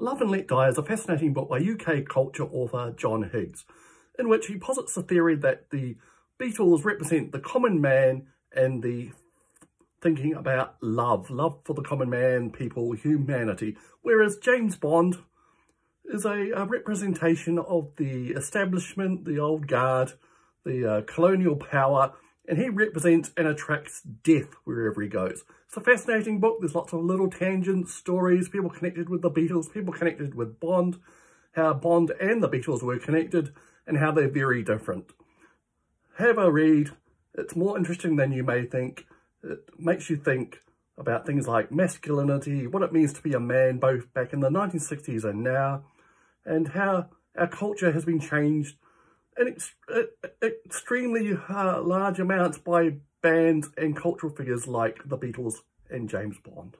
Love and Let Die is a fascinating book by UK culture author John Higgs, in which he posits the theory that the Beatles represent the common man and the thinking about love, love for the common man, people, humanity, whereas James Bond is a, a representation of the establishment, the old guard, the uh, colonial power, and he represents and attracts death wherever he goes. It's a fascinating book. There's lots of little tangents, stories, people connected with the Beatles, people connected with Bond, how Bond and the Beatles were connected, and how they're very different. Have a read. It's more interesting than you may think. It makes you think about things like masculinity, what it means to be a man, both back in the 1960s and now, and how our culture has been changed ex extremely uh, large amounts by bands and cultural figures like the Beatles and James Bond.